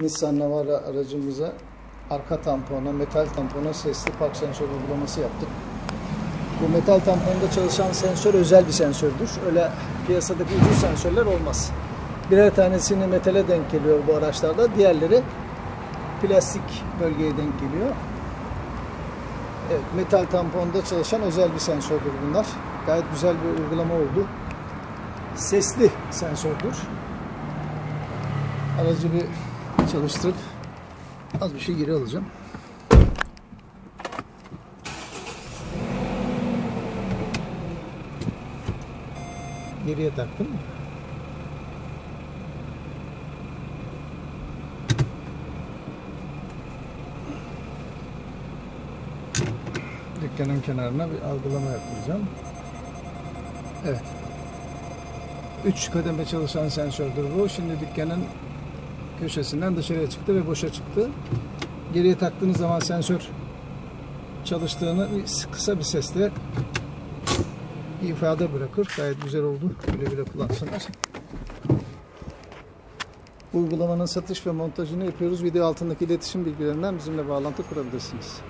Nissan Navara aracımıza arka tampona, metal tampona sesli park sensör uygulaması yaptık. Bu metal tamponda çalışan sensör özel bir sensördür. Öyle piyasadaki ucuz sensörler olmaz. Birer tanesini metale denk geliyor bu araçlarda. Diğerleri plastik bölgeye denk geliyor. Evet, metal tamponda çalışan özel bir sensördür bunlar. Gayet güzel bir uygulama oldu. Sesli sensördür. Aracı bir çalıştırıp az bir şey geri alacağım. Geriye taktım. Dükkanın kenarına bir algılama yaptıracağım. Evet. 3 kademe çalışan sensördür bu. Şimdi dükkanın köşesinden dışarıya çıktı ve boşa çıktı. Geriye taktığınız zaman sensör çalıştığını kısa bir sesle ifade bırakır. Gayet güzel oldu. Güle güle kullansınlar. Uygulamanın satış ve montajını yapıyoruz. Video altındaki iletişim bilgilerinden bizimle bağlantı kurabilirsiniz.